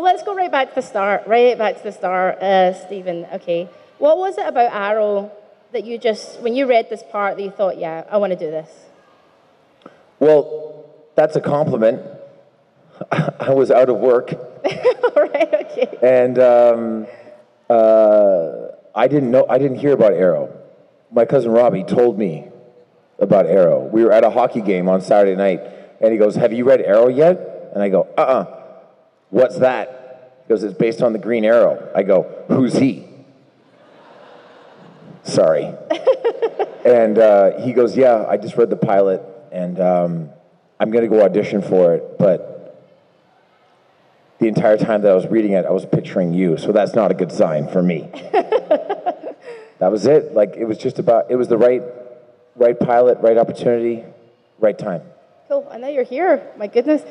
Let's go right back to the start, right back to the start, uh, Stephen. Okay. What was it about Arrow that you just, when you read this part, that you thought, yeah, I want to do this? Well, that's a compliment. I was out of work, All right, okay. and um, uh, I didn't know. I didn't hear about Arrow. My cousin Robbie told me about Arrow. We were at a hockey game on Saturday night, and he goes, "Have you read Arrow yet?" And I go, "Uh-uh." What's that? He goes, "It's based on the Green Arrow." I go, "Who's he?" Sorry. and uh, he goes, "Yeah, I just read the pilot, and um, I'm going to go audition for it, but." The entire time that I was reading it, I was picturing you, so that's not a good sign for me. that was it. Like it was just about. It was the right, right pilot, right opportunity, right time. Cool. I know you're here. My goodness.